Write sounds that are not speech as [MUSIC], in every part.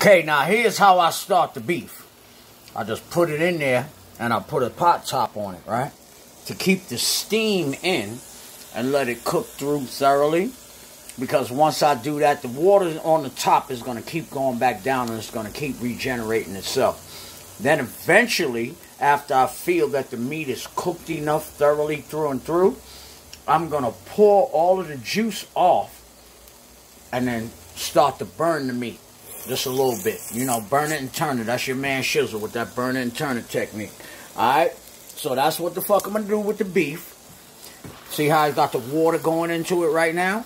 Okay, now here's how I start the beef. I just put it in there and I put a pot top on it, right? To keep the steam in and let it cook through thoroughly. Because once I do that, the water on the top is going to keep going back down and it's going to keep regenerating itself. Then eventually, after I feel that the meat is cooked enough thoroughly through and through, I'm going to pour all of the juice off and then start to burn the meat just a little bit. You know, burn it and turn it. That's your man Shizzle with that burn it and turn it technique. Alright? So that's what the fuck I'm going to do with the beef. See how I got the water going into it right now?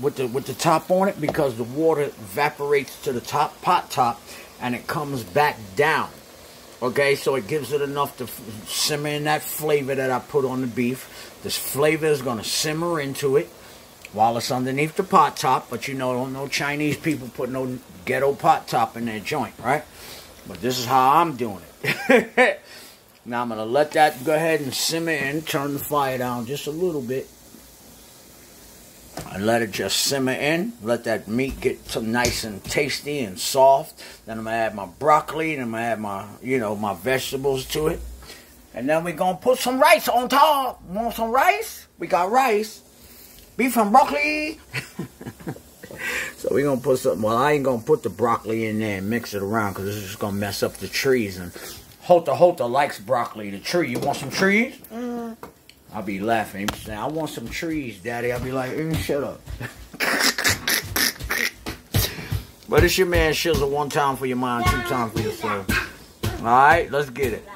With the with the top on it because the water evaporates to the top pot top and it comes back down. Okay, so it gives it enough to simmer in that flavor that I put on the beef. This flavor is going to simmer into it while it's underneath the pot top. But you know, don't no Chinese people put no ghetto pot top in their joint, right? But this is how I'm doing it. [LAUGHS] now I'm going to let that go ahead and simmer in. Turn the fire down just a little bit. And let it just simmer in. Let that meat get nice and tasty and soft. Then I'm going to add my broccoli and I'm going to add my, you know, my vegetables to it. And then we're going to put some rice on top. Want some rice? We got rice. Beef and broccoli. [LAUGHS] so we're going to put something. Well, I ain't going to put the broccoli in there and mix it around because it's just going to mess up the trees. And Hota Hota likes broccoli, the tree. You want some trees? Mm. I'll be laughing. He'll saying, I want some trees, Daddy. I'll be like, mm, shut up. [LAUGHS] but it's your man Shizzle. One time for your mind, two times for your soul. All right, let's get it.